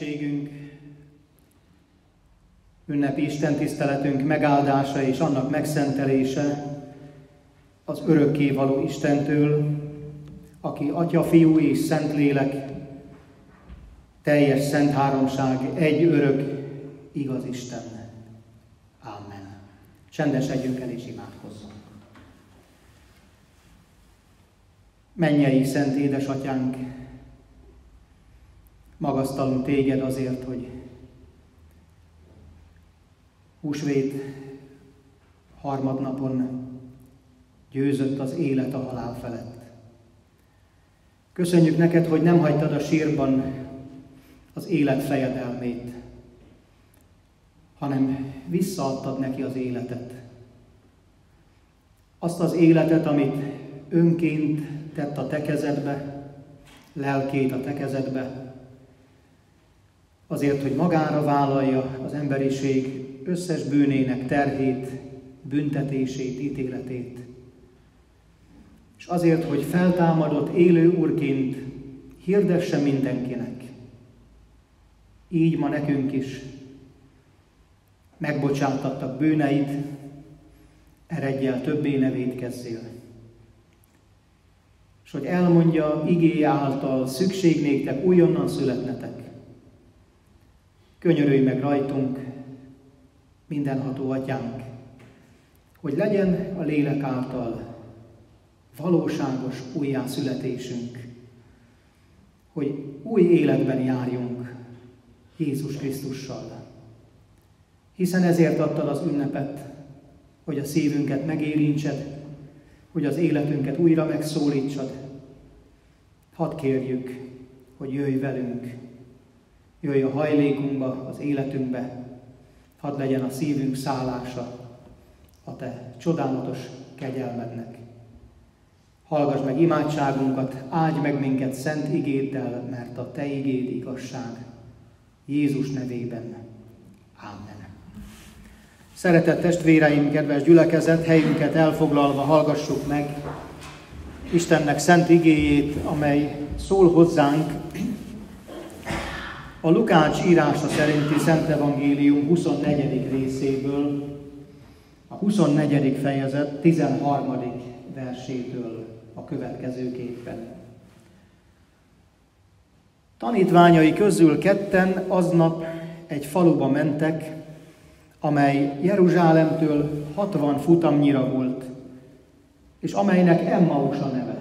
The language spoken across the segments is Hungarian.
Jöjjön segítségünk, ünnepi Isten tiszteletünk megáldása és annak megszentelése az örökkévaló Istentől, aki Atya, Fiú és Szentlélek, teljes szent háromság, egy örök, igaz Isten. Amen. Csendesedjünk el és imádkozzunk. Mennyei Szent Édesatyánk, magasztalunk téged azért, hogy húsvét harmadnapon győzött az élet a halál felett. Köszönjük neked, hogy nem hagytad a sírban az élet fejedelmét, hanem visszaadtad neki az életet. Azt az életet, amit önként tett a te kezedbe, lelkét a te kezedbe, azért, hogy magára vállalja az emberiség összes bűnének terhét, büntetését, ítéletét. És azért, hogy feltámadott élő úrként hirdesse mindenkinek. Így ma nekünk is megbocsátattak bűneid, eredjel többé ne védkezzél. És hogy elmondja igéje által, szükség néktek újonnan születnetek. Könyörülj meg rajtunk, mindenható atyánk, hogy legyen a lélek által valóságos újjászületésünk, hogy új életben járjunk Jézus Krisztussal. Hiszen ezért adtad az ünnepet, hogy a szívünket megérintsed, hogy az életünket újra megszólítsad. Hadd kérjük, hogy jöjj velünk, jöjj a hajlékunkba, az életünkbe, hadd legyen a szívünk szállása a Te csodálatos kegyelmednek. Hallgass meg imádságunkat, áldj meg minket szent igéddel, mert a Te igéd igazság. Jézus nevében. Amen. Szeretett testvéreim, kedves gyülekezet, helyünket elfoglalva hallgassuk meg Istennek szent igéjét, amely szól hozzánk a Lukács írása szerinti Szent Evangélium 24. részéből, a 24. fejezet 13. versétől a következőképpen. Tanítványai közül ketten aznap egy faluba mentek, amely Jeruzsálemtől 60 futamnyira volt, és amelynek Emmaus a neve.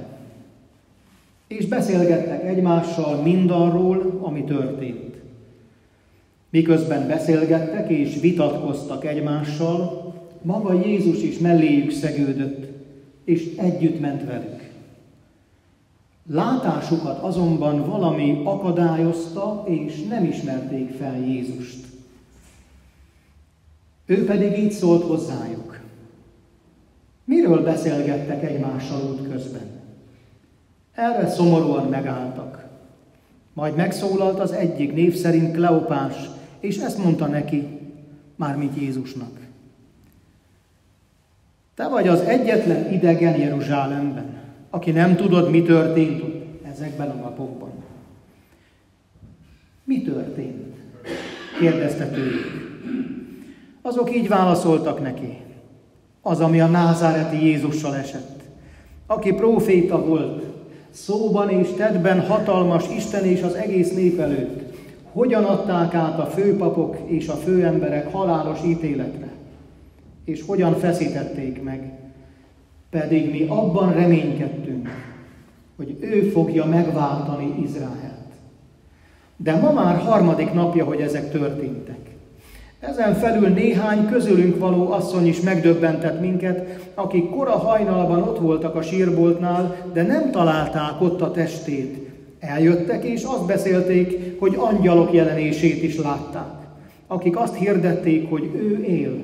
És beszélgettek egymással mindarról, ami történt. Miközben beszélgettek és vitatkoztak egymással, maga Jézus is melléjük szegődött, és együtt ment velük. Látásukat azonban valami akadályozta, és nem ismerték fel Jézust. Ő pedig így szólt hozzájuk. Miről beszélgettek egymással út közben? Erre szomorúan megálltak. Majd megszólalt az egyik név szerint Kleopás, és ezt mondta neki, mármint Jézusnak. Te vagy az egyetlen idegen Jeruzsálemben, aki nem tudod, mi történt ezekben a napokban. Mi történt? kérdezte tőlük. Azok így válaszoltak neki. Az, ami a názáreti Jézussal esett, aki próféta volt, szóban és tettben hatalmas Isten és az egész nép előtt, hogyan adták át a főpapok és a főemberek halálos ítéletre, és hogyan feszítették meg. Pedig mi abban reménykedtünk, hogy ő fogja megváltani Izraelt. De ma már harmadik napja, hogy ezek történtek. Ezen felül néhány közülünk való asszony is megdöbbentett minket, akik kora hajnalban ott voltak a sírboltnál, de nem találták ott a testét, Eljöttek és azt beszélték, hogy angyalok jelenését is látták, akik azt hirdették, hogy ő él.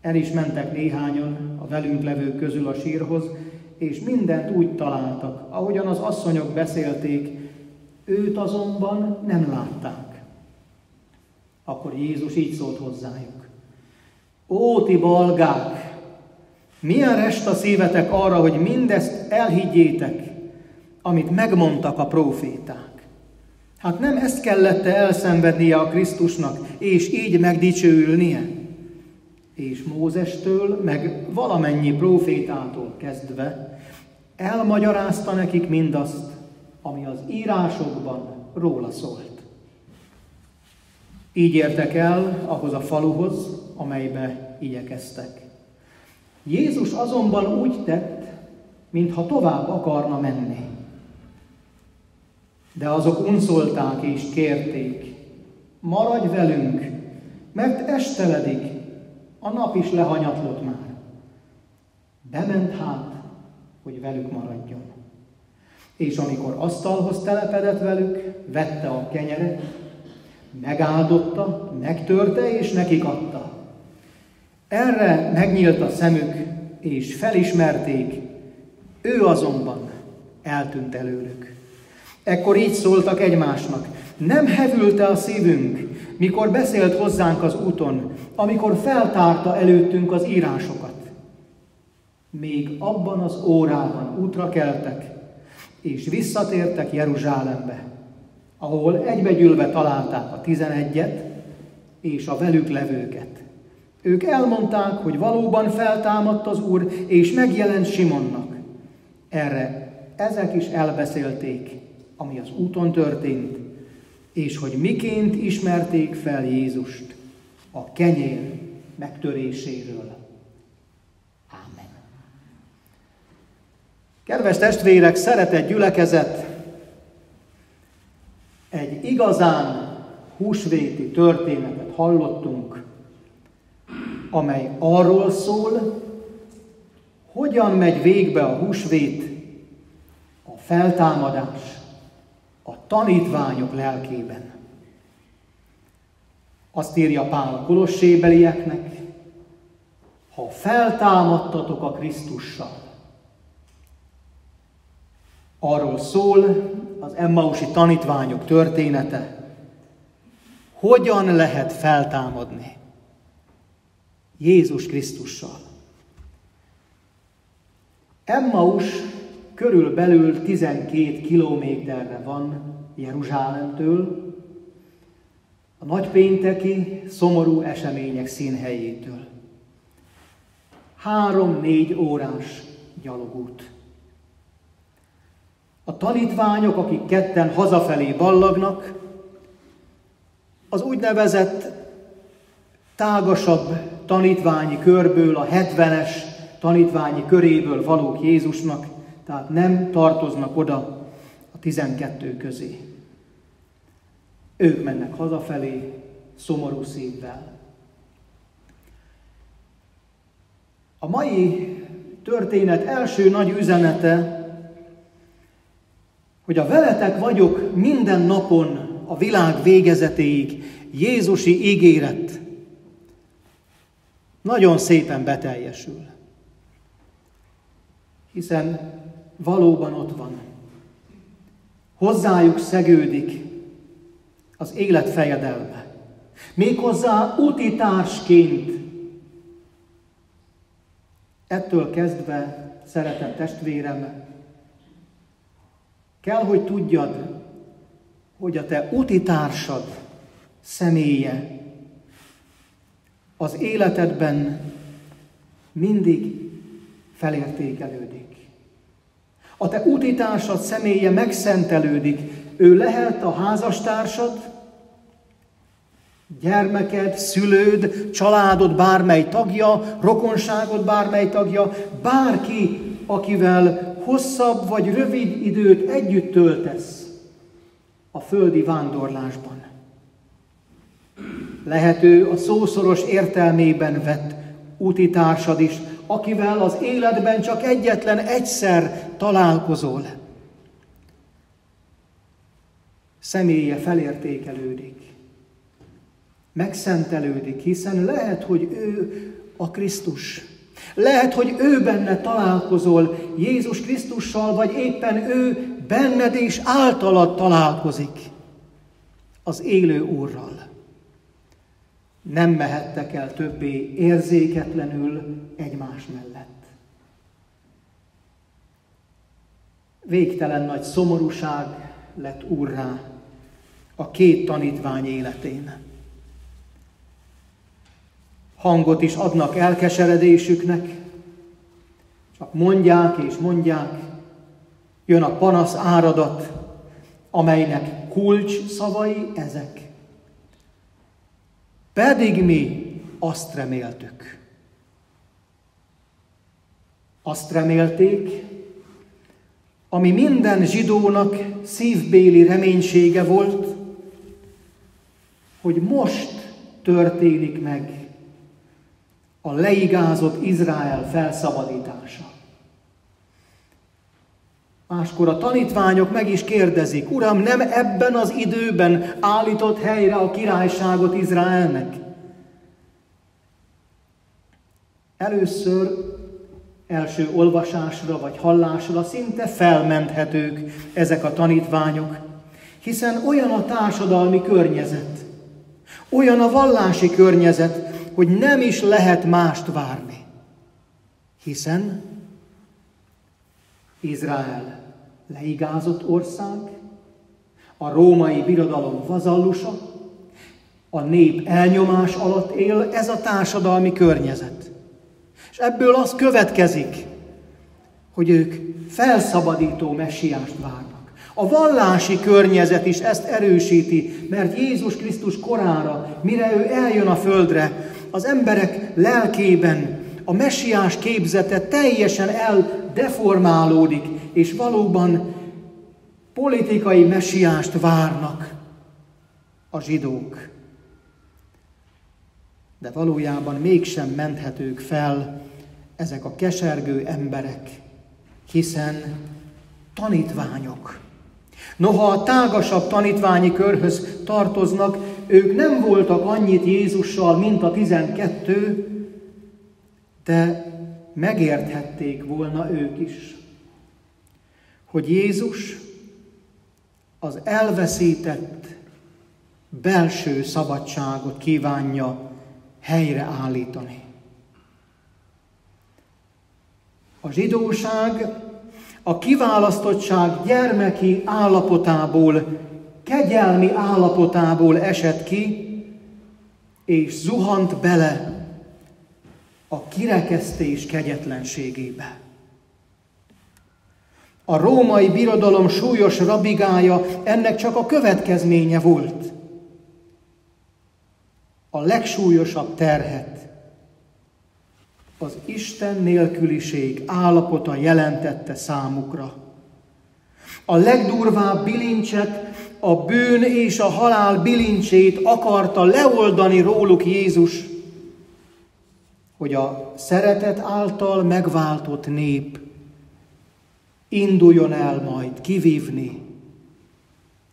El is mentek néhányan a velünk levők közül a sírhoz, és mindent úgy találtak, ahogyan az asszonyok beszélték, őt azonban nem látták. Akkor Jézus így szólt hozzájuk. Ó, ti balgák! Milyen rest a szívetek arra, hogy mindezt elhiggyétek, amit megmondtak a proféták. Hát nem ezt kellett elszenvednie a Krisztusnak, és így megdicsőülnie? És Mózestől, meg valamennyi profétától kezdve elmagyarázta nekik mindazt, ami az írásokban róla szólt. Így értek el ahhoz a faluhoz, amelybe igyekeztek. Jézus azonban úgy tett, mintha tovább akarna menni. De azok unszolták és kérték, maradj velünk, mert esteledik, a nap is lehanyatlott már. Bement hát, hogy velük maradjon. És amikor asztalhoz telepedett velük, vette a kenyeret, megáldotta, megtörte és nekik adta. Erre megnyílt a szemük, és felismerték, ő azonban eltűnt előlük. Ekkor így szóltak egymásnak, nem hevülte a szívünk, mikor beszélt hozzánk az úton, amikor feltárta előttünk az írásokat. Még abban az órában útra keltek, és visszatértek Jeruzsálembe, ahol egybegyülve találták a tizenegyet és a velük levőket. Ők elmondták, hogy valóban feltámadt az Úr, és megjelent Simonnak. Erre ezek is elbeszélték, ami az úton történt, és hogy miként ismerték fel Jézust a kenyér megtöréséről. Ámen. Kedves testvérek, szeretett gyülekezet, egy igazán húsvéti történetet hallottunk, amely arról szól, hogyan megy végbe a húsvét, a feltámadás, tanítványok lelkében. Azt írja Pál a kolossébelieknek, ha feltámadtatok a Krisztussal. Arról szól az Emmausi tanítványok története, hogyan lehet feltámadni Jézus Krisztussal. Emmaus körülbelül 12 kilométerre van Jeruzsálemtől, a nagypénteki szomorú események színhelyétől. Három-négy órás gyalogút. A tanítványok, akik ketten hazafelé ballagnak, az úgynevezett tágasabb tanítványi körből, a 70-es tanítványi köréből valók Jézusnak, tehát nem tartoznak oda a 12 közé. Ők mennek hazafelé szomorú szívvel. A mai történet első nagy üzenete, hogy a veletek vagyok minden napon a világ végezetéig Jézusi ígéret nagyon szépen beteljesül. Hiszen valóban ott van. Hozzájuk szegődik az élet fejedelme. Méghozzá útitársként. Ettől kezdve, szeretett testvérem, kell, hogy tudjad, hogy a te utitársad személye az életedben mindig felértékelődik. A te útitársad személye megszentelődik. Ő lehet a házastársad, gyermeked, szülőd, családod bármely tagja, rokonságod bármely tagja, bárki, akivel hosszabb vagy rövid időt együtt töltesz a földi vándorlásban. Lehet ő a szószoros értelmében vett útitársad is, akivel az életben csak egyetlen egyszer találkozol. Személye felértékelődik, megszentelődik, hiszen lehet, hogy ő a Krisztus. Lehet, hogy ő benne találkozol Jézus Krisztussal, vagy éppen ő benned és általad találkozik az élő Úrral nem mehettek el többé érzéketlenül egymás mellett. Végtelen nagy szomorúság lett úrrá, a két tanítvány életén. Hangot is adnak elkeseredésüknek, csak mondják és mondják, jön a panasz áradat, amelynek kulcs szavai ezek. Pedig mi azt reméltük. Azt remélték, ami minden zsidónak szívbéli reménysége volt, hogy most történik meg a leigázott Izrael felszabadítása. Máskor a tanítványok meg is kérdezik, Uram, nem ebben az időben állított helyre a királyságot Izraelnek? Először első olvasásra vagy hallásra szinte felmenthetők ezek a tanítványok, hiszen olyan a társadalmi környezet, olyan a vallási környezet, hogy nem is lehet mást várni. Hiszen Izrael leigázott ország, a római birodalom vazallusa, a nép elnyomás alatt él, ez a társadalmi környezet. És ebből az következik, hogy ők felszabadító messiást várnak. A vallási környezet is ezt erősíti, mert Jézus Krisztus korára, mire ő eljön a földre, az emberek lelkében a messiás képzete teljesen eldeformálódik, és valóban politikai messiást várnak a zsidók. De valójában mégsem menthetők fel ezek a kesergő emberek, hiszen tanítványok. Noha a tágasabb tanítványi körhöz tartoznak, ők nem voltak annyit Jézussal, mint a tizenkettő, de megérthették volna ők is, hogy Jézus az elveszített belső szabadságot kívánja helyreállítani. A zsidóság a kiválasztottság gyermeki állapotából, kegyelmi állapotából esett ki, és zuhant bele a kirekesztés kegyetlenségébe. A római birodalom súlyos rabigája ennek csak a következménye volt. A legsúlyosabb terhet az Isten nélküliség állapota jelentette számukra. A legdurvább bilincset, a bűn és a halál bilincsét akarta leoldani róluk Jézus, hogy a szeretet által megváltott nép induljon el majd kivívni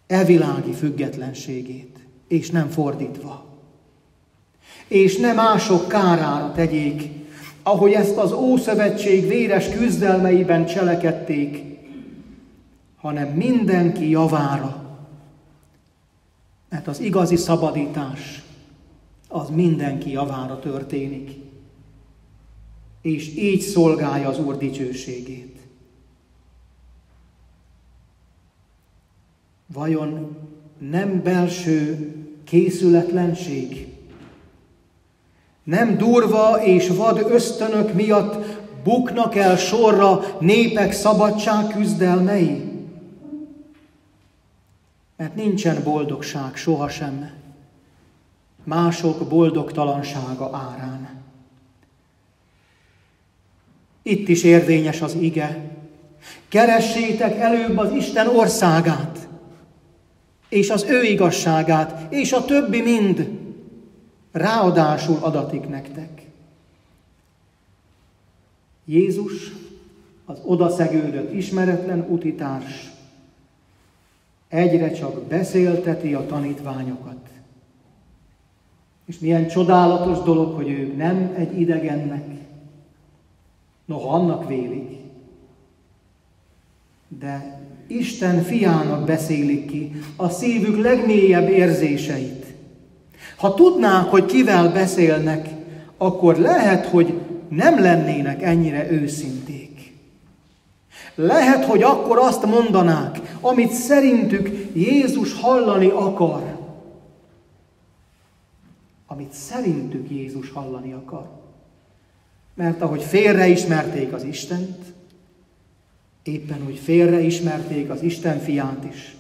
evilági függetlenségét, és nem fordítva. És nem mások kárára tegyék, ahogy ezt az Ószövetség véres küzdelmeiben cselekedték, hanem mindenki javára. Mert az igazi szabadítás az mindenki javára történik. És így szolgálja az Úr dicsőségét. Vajon nem belső készületlenség, nem durva és vad ösztönök miatt buknak el sorra népek szabadság küzdelmei? Mert nincsen boldogság sohasem mások boldogtalansága árán. Itt is érvényes az ige. Keressétek előbb az Isten országát, és az ő igazságát, és a többi mind ráadásul adatik nektek. Jézus, az odaszegődött ismeretlen utitárs, egyre csak beszélteti a tanítványokat. És milyen csodálatos dolog, hogy ők nem egy idegennek, noha annak vélik, de Isten fiának beszélik ki a szívük legmélyebb érzéseit. Ha tudnák, hogy kivel beszélnek, akkor lehet, hogy nem lennének ennyire őszinték. Lehet, hogy akkor azt mondanák, amit szerintük Jézus hallani akar. Amit szerintük Jézus hallani akar. Mert ahogy félreismerték az Istent, éppen hogy félreismerték az Isten fiát is.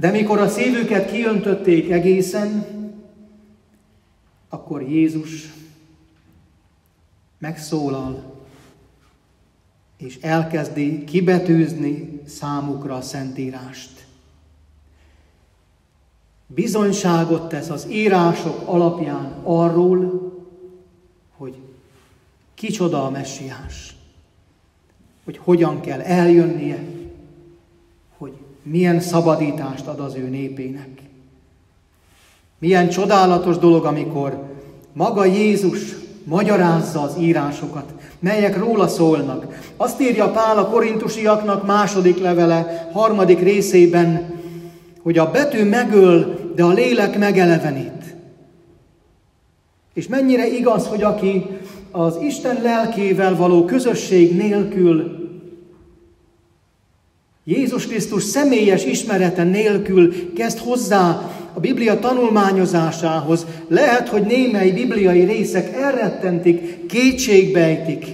De mikor a szívüket kiöntötték egészen, akkor Jézus megszólal, és elkezdi kibetűzni számukra a Szentírást. Bizonyságot tesz az írások alapján arról, hogy kicsoda a messiás, hogy hogyan kell eljönnie, milyen szabadítást ad az ő népének. Milyen csodálatos dolog, amikor maga Jézus magyarázza az írásokat, melyek róla szólnak. Azt írja Pál a korintusiaknak második levele, harmadik részében, hogy a betű megöl, de a lélek megelevenít. És mennyire igaz, hogy aki az Isten lelkével való közösség nélkül, Jézus Krisztus személyes ismerete nélkül kezd hozzá a Biblia tanulmányozásához. Lehet, hogy némely bibliai részek elrettentik, kétségbejtik,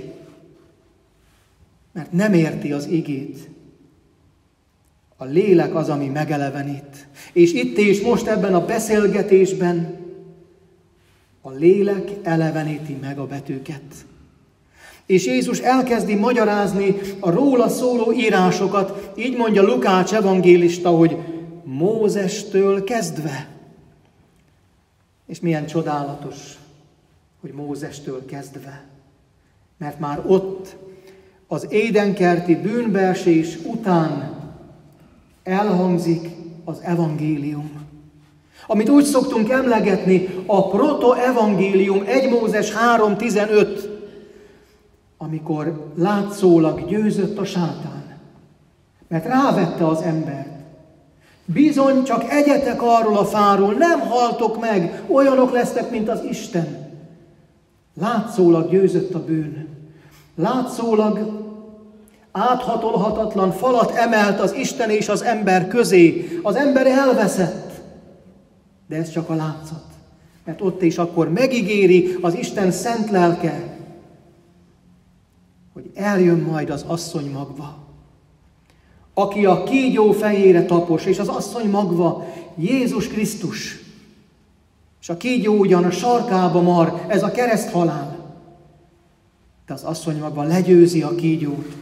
mert nem érti az igét. A lélek az, ami megelevenít. És itt és most ebben a beszélgetésben a lélek eleveníti meg a betűket. És Jézus elkezdi magyarázni a róla szóló írásokat, így mondja Lukács evangélista, hogy Mózestől kezdve. És milyen csodálatos, hogy Mózestől kezdve. Mert már ott az édenkerti bűnbeesés után elhangzik az evangélium. Amit úgy szoktunk emlegetni, a proto-evangélium 1 Mózes 3.15, amikor látszólag győzött a sátán, mert rávette az embert. Bizony, csak egyetek arról a fáról, nem haltok meg, olyanok lesztek, mint az Isten. Látszólag győzött a bűn. Látszólag áthatolhatatlan falat emelt az Isten és az ember közé. Az ember elveszett. De ez csak a látszat. Mert ott is akkor megígéri az Isten szent lelke, hogy eljön majd az asszony magva. Aki a kígyó fejére tapos, és az asszony magva Jézus Krisztus. És a kígyó ugyan a sarkába mar, ez a kereszt halál. De az asszony magva legyőzi a kígyót.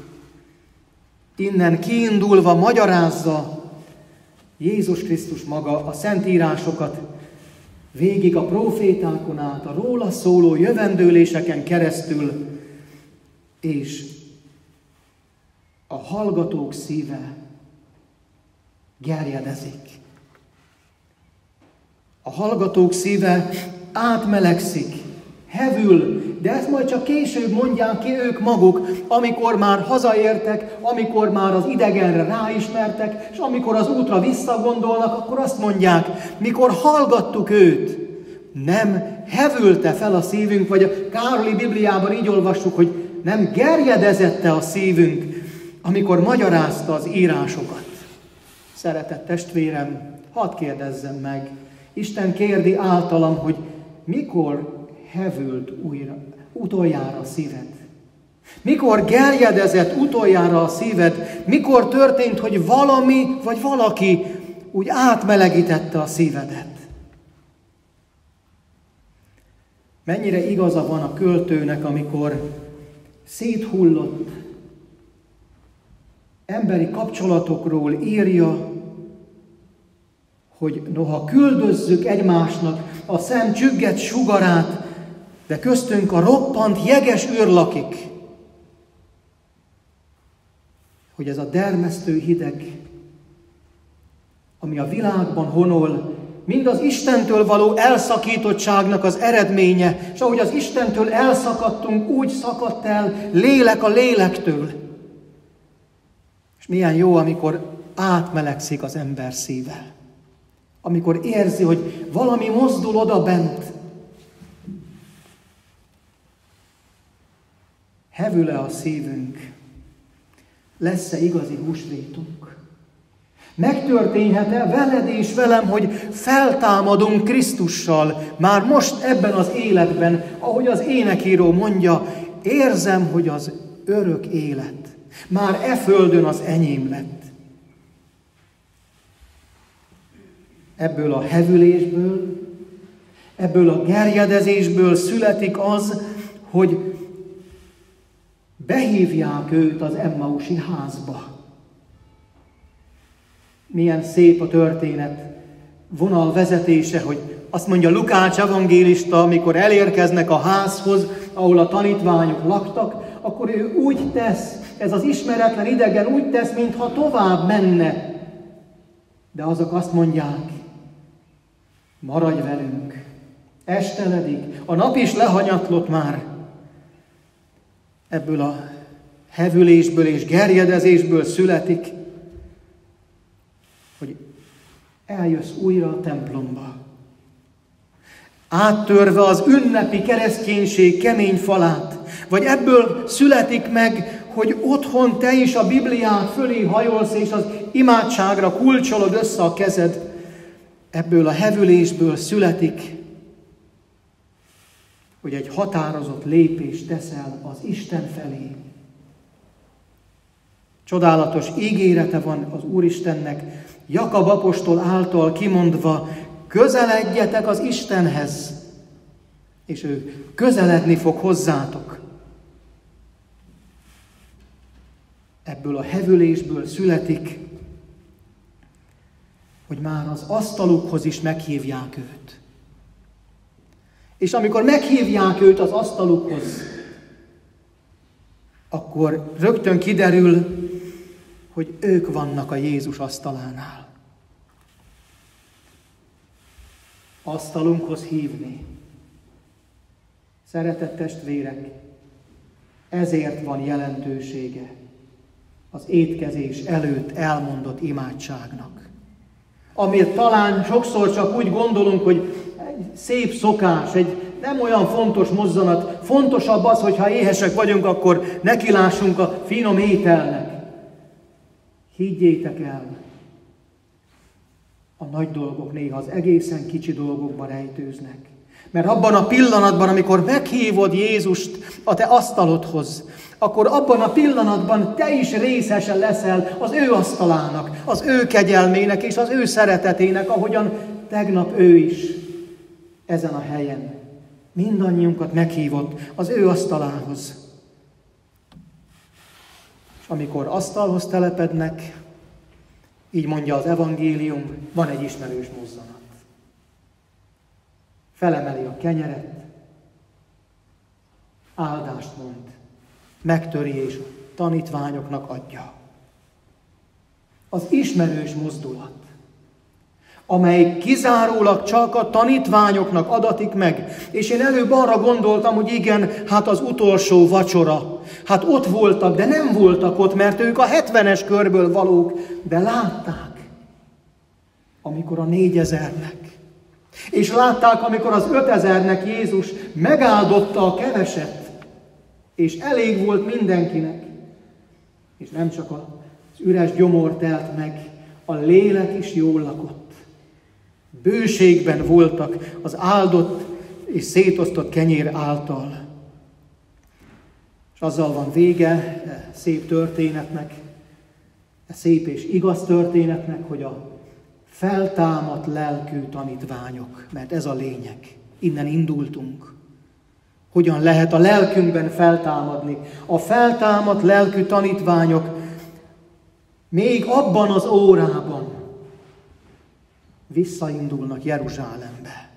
Innen kiindulva magyarázza Jézus Krisztus maga a szentírásokat, végig a profétákon át, a róla szóló jövendőléseken keresztül, és a hallgatók szíve gerjedezik. A hallgatók szíve átmelegszik, hevül, de ezt majd csak később mondják ki ők maguk, amikor már hazaértek, amikor már az idegenre ráismertek, és amikor az útra visszagondolnak, akkor azt mondják, mikor hallgattuk őt, nem hevülte fel a szívünk, vagy a Károli Bibliában így olvassuk, hogy nem gerjedezette a szívünk, amikor magyarázta az írásokat. Szeretett testvérem, hadd kérdezzem meg, Isten kérdi általam, hogy mikor hevült újra, utoljára a szíved? Mikor gerjedezett utoljára a szíved? Mikor történt, hogy valami vagy valaki úgy átmelegítette a szívedet? Mennyire igaza van a költőnek, amikor széthullott. Emberi kapcsolatokról írja, hogy noha küldözzük egymásnak a szem csügget sugarát, de köztünk a roppant jeges űr lakik, hogy ez a dermesztő hideg, ami a világban honol, mind az Istentől való elszakítottságnak az eredménye, és ahogy az Istentől elszakadtunk, úgy szakadt el lélek a lélektől. És milyen jó, amikor átmelegszik az ember szíve. Amikor érzi, hogy valami mozdul oda bent, Hevül-e a szívünk? Lesz-e igazi húsvétunk? Megtörténhet-e veled és velem, hogy feltámadunk Krisztussal már most ebben az életben, ahogy az énekíró mondja, érzem, hogy az örök élet már e földön az enyém lett. Ebből a hevülésből, ebből a gerjedezésből születik az, hogy behívják őt az Emmausi házba. Milyen szép a történet vonal vezetése, hogy azt mondja Lukács evangélista, amikor elérkeznek a házhoz, ahol a tanítványok laktak, akkor ő úgy tesz, ez az ismeretlen idegen úgy tesz, mintha tovább menne. De azok azt mondják, maradj velünk, esteledik, a nap is lehanyatlott már. Ebből a hevülésből és gerjedezésből születik, hogy eljössz újra a templomba. Áttörve az ünnepi kereszténység kemény falát, vagy ebből születik meg, hogy otthon te is a Bibliát fölé hajolsz, és az imádságra kulcsolod össze a kezed. Ebből a hevülésből születik, hogy egy határozott lépést teszel az Isten felé. Csodálatos ígérete van az Úristennek, Jakab apostol által kimondva, közeledjetek az Istenhez, és ő közeledni fog hozzátok. Ebből a hevülésből születik, hogy már az asztalukhoz is meghívják őt. És amikor meghívják őt az asztalukhoz, akkor rögtön kiderül, hogy ők vannak a Jézus asztalánál. Asztalunkhoz hívni. Szeretett testvérek, ezért van jelentősége az étkezés előtt elmondott imádságnak. Amit talán sokszor csak úgy gondolunk, hogy egy szép szokás, egy nem olyan fontos mozzanat, fontosabb az, hogy ha éhesek vagyunk, akkor nekilássunk a finom ételnek. Higgyétek el, a nagy dolgok néha az egészen kicsi dolgokban rejtőznek. Mert abban a pillanatban, amikor meghívod Jézust a te asztalodhoz, akkor abban a pillanatban te is részesen leszel az ő asztalának, az ő kegyelmének és az ő szeretetének, ahogyan tegnap ő is ezen a helyen. Mindannyiunkat meghívott az ő asztalához. Amikor asztalhoz telepednek, így mondja az evangélium, van egy ismerős mozzanat. Felemeli a kenyeret, áldást mond, megtöri és tanítványoknak adja. Az ismerős mozdulat, amely kizárólag csak a tanítványoknak adatik meg. És én előbb arra gondoltam, hogy igen, hát az utolsó vacsora. Hát ott voltak, de nem voltak ott, mert ők a hetvenes körből valók, de látták, amikor a négyezernek. És látták, amikor az ötezernek Jézus megáldotta a keveset, és elég volt mindenkinek. És nem csak az üres gyomor telt meg, a lélek is jól lakott. Bőségben voltak az áldott és szétosztott kenyér által. És azzal van vége e szép történetnek, e szép és igaz történetnek, hogy a feltámadt lelkű tanítványok, mert ez a lényeg, innen indultunk, hogyan lehet a lelkünkben feltámadni. A feltámadt lelkű tanítványok még abban az órában visszaindulnak Jeruzsálembe.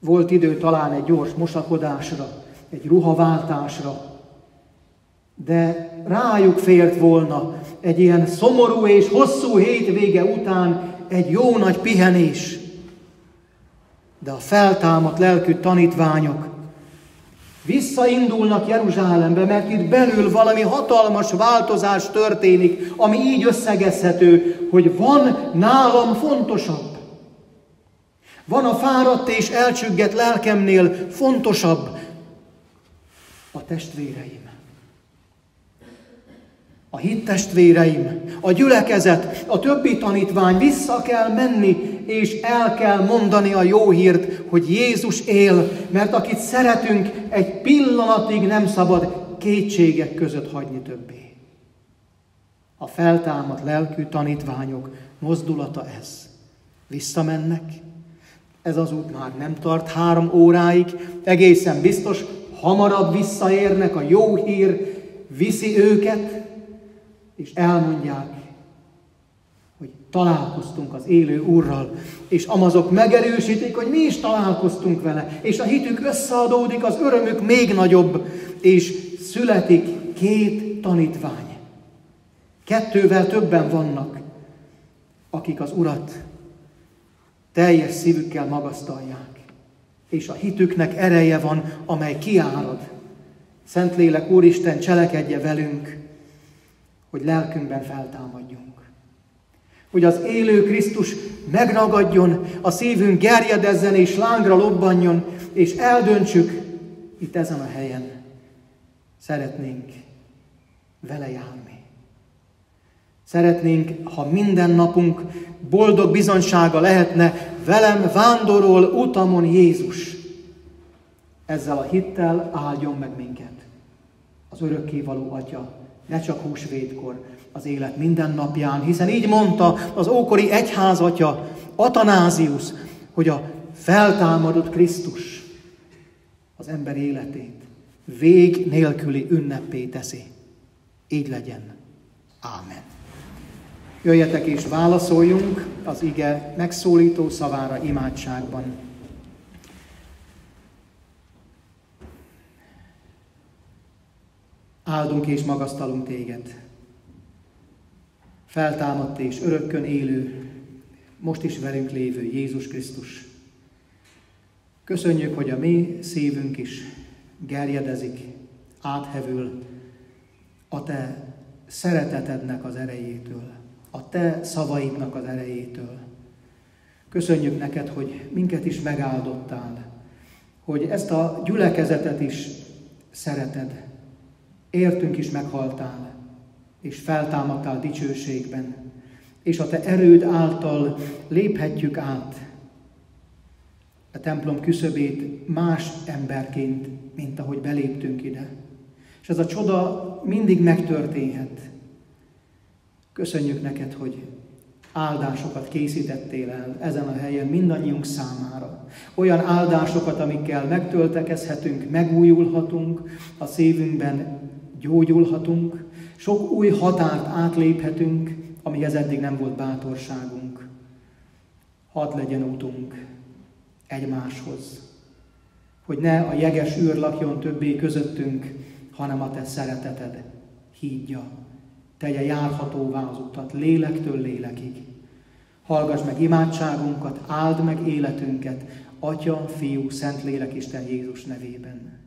Volt idő talán egy gyors mosakodásra, egy ruhaváltásra, de rájuk fért volna egy ilyen szomorú és hosszú hétvége után egy jó nagy pihenés. De a feltámadt lelkű tanítványok Visszaindulnak Jeruzsálembe, mert itt belül valami hatalmas változás történik, ami így összegezhető, hogy van nálam fontosabb. Van a fáradt és elcsügget lelkemnél fontosabb a testvéreim. A hittestvéreim, a gyülekezet, a többi tanítvány vissza kell menni, és el kell mondani a jó hírt, hogy Jézus él, mert akit szeretünk, egy pillanatig nem szabad kétségek között hagyni többé. A feltámadt lelkű tanítványok mozdulata ez. Visszamennek, ez az út már nem tart három óráig, egészen biztos, hamarabb visszaérnek, a jó hír viszi őket, és elmondják, hogy találkoztunk az élő Úrral, és amazok megerősítik, hogy mi is találkoztunk vele, és a hitük összeadódik, az örömük még nagyobb, és születik két tanítvány. Kettővel többen vannak, akik az Urat teljes szívükkel magasztalják, és a hitüknek ereje van, amely kiárad. Szentlélek Úristen cselekedje velünk, hogy lelkünkben feltámadjunk. Hogy az élő Krisztus megragadjon, a szívünk gerjedezzen és lángra lobbanjon, és eldöntsük itt ezen a helyen. Szeretnénk vele járni. Szeretnénk, ha minden napunk boldog bizonysága lehetne, velem vándorol utamon Jézus. Ezzel a hittel áldjon meg minket. Az örökkévaló Atya, ne csak húsvétkor, az élet minden napján, hiszen így mondta az ókori egyházatja, Atanázius, hogy a feltámadott Krisztus az ember életét vég nélküli ünnepé teszi. Így legyen. Ámen. Jöjjetek és válaszoljunk az ige megszólító szavára imádságban. Áldunk és magasztalunk téged. Feltámadt és örökkön élő, most is velünk lévő Jézus Krisztus. Köszönjük, hogy a mi szívünk is gerjedezik, áthevül a te szeretetednek az erejétől a te szavaidnak az erejétől. Köszönjük neked, hogy minket is megáldottál, hogy ezt a gyülekezetet is szereted. Értünk is meghaltál, és feltámadtál dicsőségben, és a te erőd által léphetjük át a templom küszöbét más emberként, mint ahogy beléptünk ide. És ez a csoda mindig megtörténhet. Köszönjük neked, hogy áldásokat készítettél el ezen a helyen mindannyiunk számára. Olyan áldásokat, amikkel megtöltekezhetünk, megújulhatunk, a szívünkben gyógyulhatunk, sok új határt átléphetünk, amihez eddig nem volt bátorságunk. Hadd legyen útunk egymáshoz, hogy ne a jeges űr lakjon többé közöttünk, hanem a te szereteted hídja tegye járhatóvá az utat lélektől lélekig. Hallgass meg imádságunkat, áld meg életünket, Atya, Fiú, Szentlélek, Isten Jézus nevében.